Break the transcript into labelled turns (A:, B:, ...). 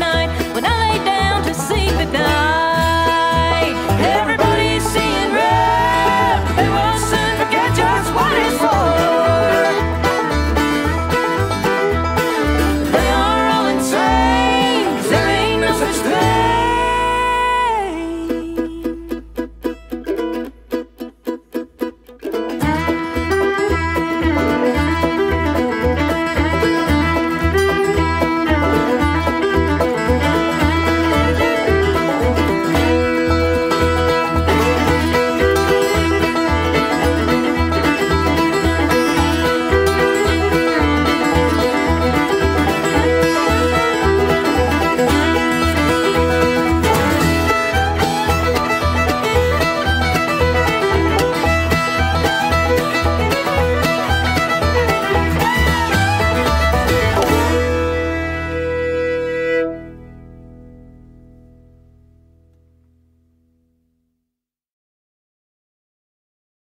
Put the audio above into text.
A: night.